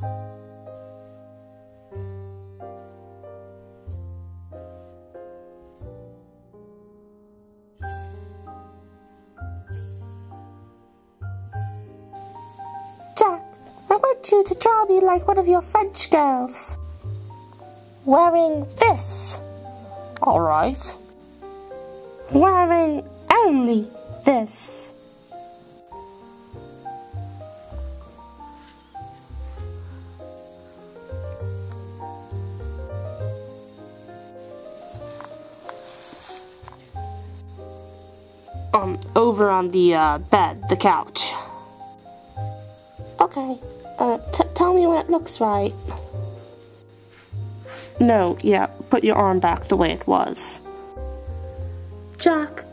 Jack, I want you to draw me like one of your French girls. Wearing this. Alright. Wearing only this. Um, over on the uh, bed, the couch. Okay, uh, t- tell me when it looks right. No, yeah, put your arm back the way it was. Jack,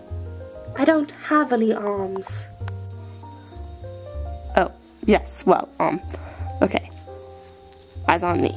I don't have any arms. Oh, yes, well, um, okay. Eyes on me.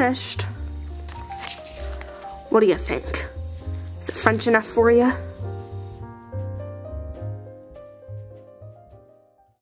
Finished. What do you think? Is it French enough for you?